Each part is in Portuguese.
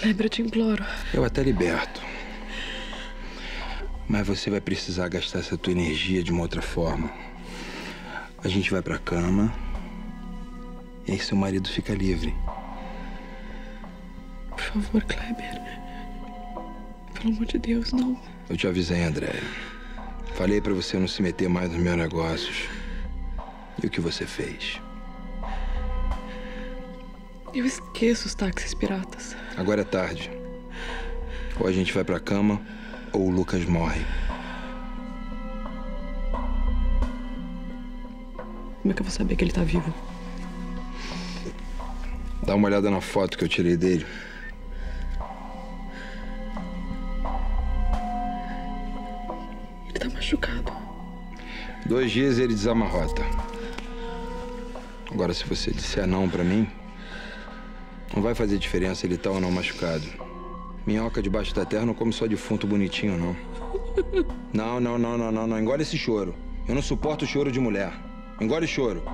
Kleber, eu te imploro. Eu até liberto. Mas você vai precisar gastar essa tua energia de uma outra forma. A gente vai pra cama. E aí seu marido fica livre. Por favor, Kleber. Pelo amor de Deus, não. Eu te avisei, André. Falei pra você não se meter mais nos meus negócios. E o que você fez? Eu esqueço os táxis piratas. Agora é tarde. Ou a gente vai pra cama, ou o Lucas morre. Como é que eu vou saber que ele tá vivo? Dá uma olhada na foto que eu tirei dele. Ele tá machucado. Dois dias ele desamarrota. Agora, se você disser não pra mim, não vai fazer diferença ele tá ou não machucado. Minhoca debaixo da terra não come só defunto bonitinho, não. Não, não, não, não, não, não. Engole esse choro. Eu não suporto choro de mulher. Engole choro.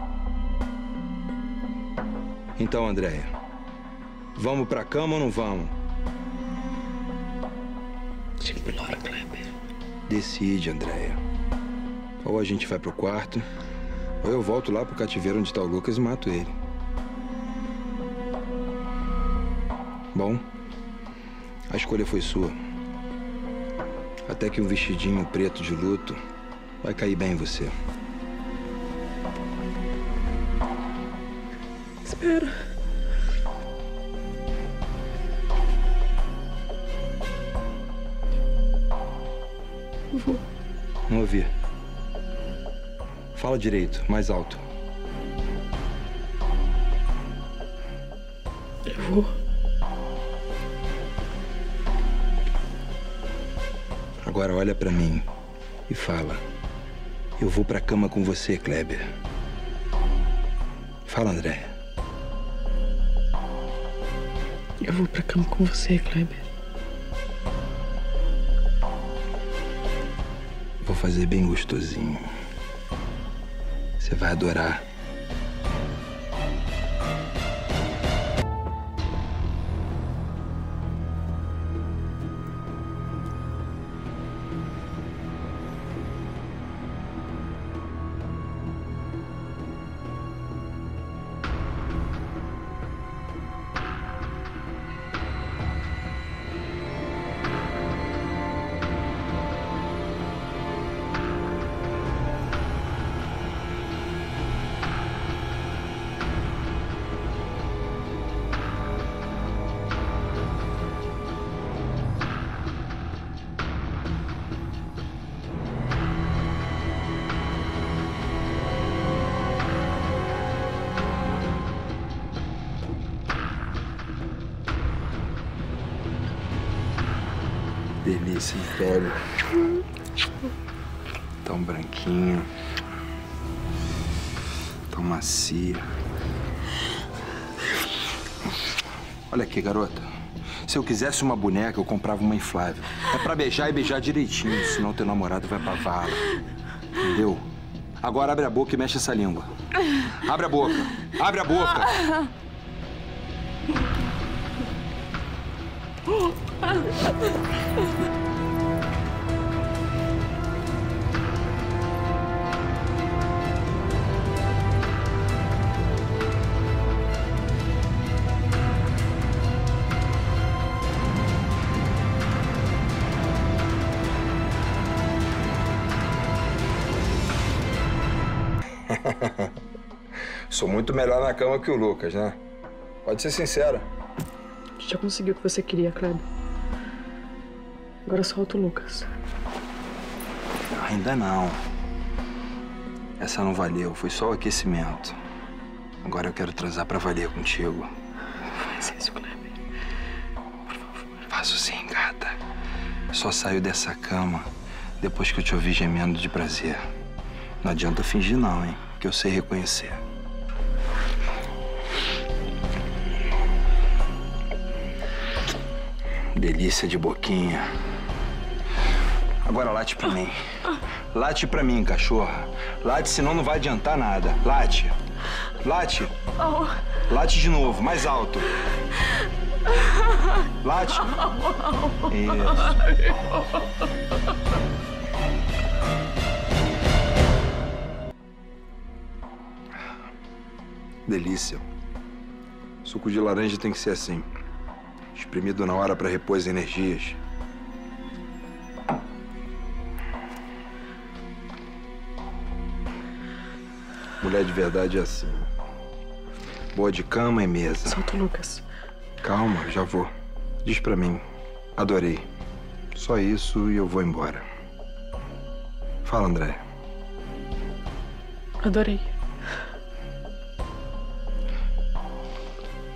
Então, Andréia, vamos pra cama ou não vamos? Imploro, Kleber. Decide, Andréia. Ou a gente vai pro quarto, ou eu volto lá pro cativeiro onde tá o Lucas e mato ele. Bom, a escolha foi sua. Até que um vestidinho preto de luto vai cair bem em você. Espera. Eu vou. Não ouvi. Fala direito, mais alto. Eu vou. Agora olha pra mim e fala. Eu vou pra cama com você, Kleber. Fala, André. Eu vou pra cama com você, Kleber. Vou fazer bem gostosinho. Você vai adorar. Delícia, velho. Tão branquinho. Tão macia. Olha aqui, garota. Se eu quisesse uma boneca, eu comprava uma inflável. É pra beijar e beijar direitinho, senão teu namorado vai pra vala. Entendeu? Agora abre a boca e mexe essa língua. Abre a boca. Abre a boca. Sou muito melhor na cama que o Lucas, né? Pode ser sincera. Já conseguiu o que você queria, Kleber. Agora solta o Lucas. Ainda não. Essa não valeu, foi só o aquecimento. Agora eu quero transar pra valer contigo. Faz isso, Kleber. Faço sim, gata. Só saio dessa cama depois que eu te ouvi gemendo de prazer. Não adianta fingir não, hein? Que eu sei reconhecer. Delícia de boquinha. Agora late pra mim. Late pra mim, cachorra. Late, senão não vai adiantar nada. Late. Late. Late de novo, mais alto. Late. Isso. Delícia. Suco de laranja tem que ser assim. Espremido na hora para repor as energias. Mulher de verdade é assim. Boa de cama e mesa. Solta Lucas. Calma, já vou. Diz pra mim. Adorei. Só isso e eu vou embora. Fala, André. Adorei.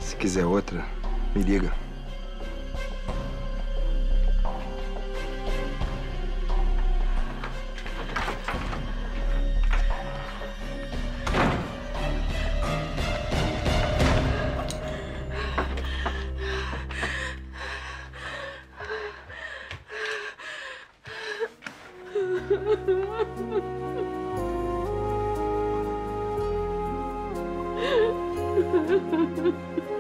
Se quiser outra, me liga. Ha ha ha ha.